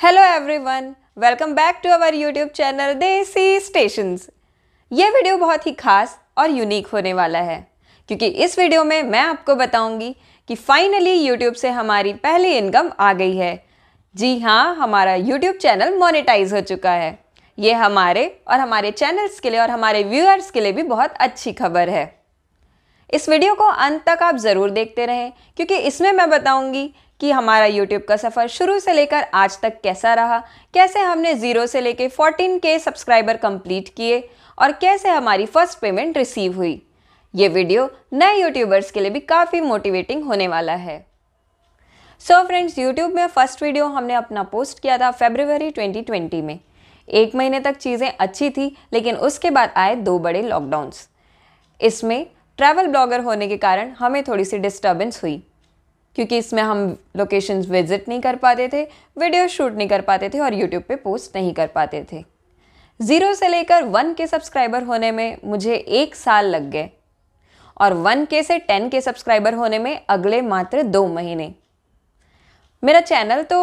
Hello everyone welcome back to our YouTube channel Desi Stations ये video बहुत ही खास और यूनिक होने वाला है, क्योंकि इस वीडियो में मैं आपको बताऊँगी कि फाइनली यूट्यूब से हमारी पहली इनकम आ गई है। जी हाँ हमारा यूट्यूब चैनल मोनेटाइज हो चुका है। ये हमारे और हमारे चैनल्स के लिए और हमारे व्यूअर्स के लिए भी बहुत अच्छी खबर है। इस वीडियो को अंत तक आप ज़रूर देखते रहें, क्योंकि इसमें मैं बताऊँगी कि हमारा यूट्यूब का सफ़र शुरू से लेकर आज तक कैसा रहा? कैसे हमने ज़ीरो से लेकर फोर्टीन के सब्सक्राइबर कंप्लीट किए? और कैसे हमारी फ़र्स्ट पेमेंट रिसीव हुई? ये वीडियो नए यूट्यूबर्स के लिए भी काफ़ी मोटिवेटिंग होने वाला है। सो फ्रेंड्स यूट्यूब में फ़र्स्ट वीडियो हमने अपना पोस्ट किया था फेब्रवरी 2020 में। एक महीने तक चीज़ें अच्छी थी, लेकिन उसके बाद आए दो बड़े लॉकडाउन्स इसमें ट्रैवल ब्लॉगर होने के कारण हमें थोड़ी सी डिस्टर्बेंस हुई। क्योंकि इसमें हम लोकेशंस विज़िट नहीं कर पाते थे वीडियो शूट नहीं कर पाते थे और यूट्यूब पे पोस्ट नहीं कर पाते थे। ज़ीरो से लेकर वन के सब्सक्राइबर होने में मुझे एक साल लग गए और वन के से टेन के सब्सक्राइबर होने में अगले मात्र दो महीने। मेरा चैनल तो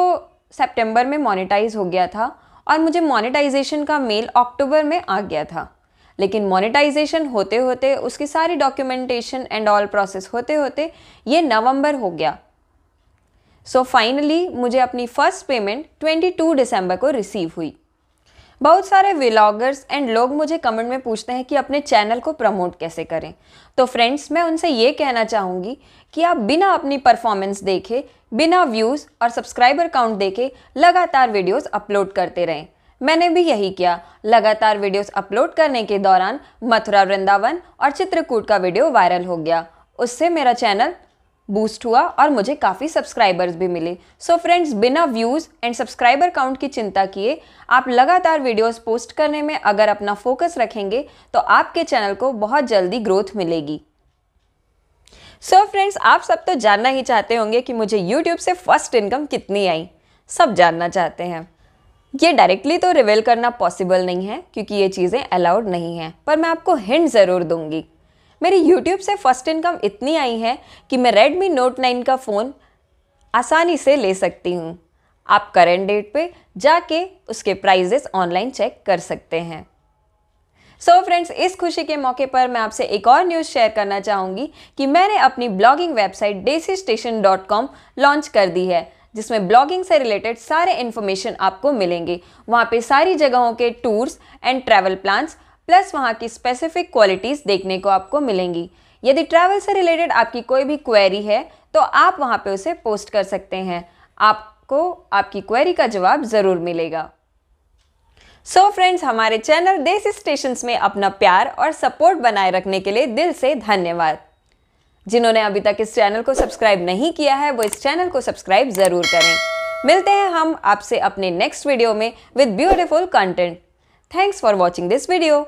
सितंबर में मोनेटाइज हो गया था और मुझे मोनेटाइजेशन का मेल अक्टूबर में आ गया था। लेकिन मोनेटाइजेशन होते होते उसकी सारी डॉक्यूमेंटेशन एंड ऑल प्रोसेस होते होते ये नवंबर हो गया। सो so फाइनली मुझे अपनी फ़र्स्ट पेमेंट 22 दिसंबर को रिसीव हुई। बहुत सारे व्लॉगर्स एंड लोग मुझे कमेंट में पूछते हैं कि अपने चैनल को प्रमोट कैसे करें। तो फ्रेंड्स मैं उनसे ये कहना चाहूँगी कि आप बिना अपनी परफॉर्मेंस देखे, बिना व्यूज़ और सब्सक्राइबर काउंट देखे, लगातार वीडियोस अपलोड करते रहें। मैंने भी यही किया। लगातार वीडियोस अपलोड करने के दौरान मथुरा वृंदावन और चित्रकूट का वीडियो वायरल हो गया। उससे मेरा चैनल बूस्ट हुआ और मुझे काफ़ी सब्सक्राइबर्स भी मिले। सो so फ्रेंड्स बिना व्यूज़ एंड सब्सक्राइबर काउंट की चिंता किए, आप लगातार वीडियोस पोस्ट करने में अगर अपना फोकस रखेंगे तो आपके चैनल को बहुत जल्दी ग्रोथ मिलेगी। सो so फ्रेंड्स आप सब तो जानना ही चाहते होंगे कि मुझे यूट्यूब से फ़र्स्ट इनकम कितनी आई। सब जानना चाहते हैं। ये डायरेक्टली तो रिवील करना पॉसिबल नहीं है, क्योंकि ये चीज़ें अलाउड नहीं हैं। पर मैं आपको हिंट ज़रूर दूँगी। मेरी यूट्यूब से फ़र्स्ट इनकम इतनी आई है कि मैं रेडमी नोट नाइन का फ़ोन आसानी से ले सकती हूँ। आप करेंट डेट पे जाके उसके प्राइजेस ऑनलाइन चेक कर सकते हैं। सो so फ्रेंड्स इस खुशी के मौके पर मैं आपसे एक और न्यूज़ शेयर करना चाहूँगी कि मैंने अपनी blogging website Desi station dot com launch कर दी है। जिसमें ब्लॉगिंग से रिलेटेड सारे इन्फॉर्मेशन आपको मिलेंगे। वहाँ पे सारी जगहों के tours and travel plans plus वहाँ की स्पेसिफिक क्वालिटीज़ देखने को आपको मिलेंगी। यदि ट्रैवल से रिलेटेड आपकी कोई भी क्वेरी है तो आप वहाँ पे उसे पोस्ट कर सकते हैं। आपको आपकी क्वेरी का जवाब ज़रूर मिलेगा। सो so फ्रेंड्स हमारे चैनल देसी स्टेशंस में अपना प्यार और सपोर्ट बनाए रखने के लिए दिल से धन्यवाद। जिन्होंने अभी तक इस चैनल को सब्सक्राइब नहीं किया है, वो इस चैनल को सब्सक्राइब ज़रूर करें। मिलते हैं हम आपसे अपने नेक्स्ट वीडियो में with beautiful content thanks for watching this video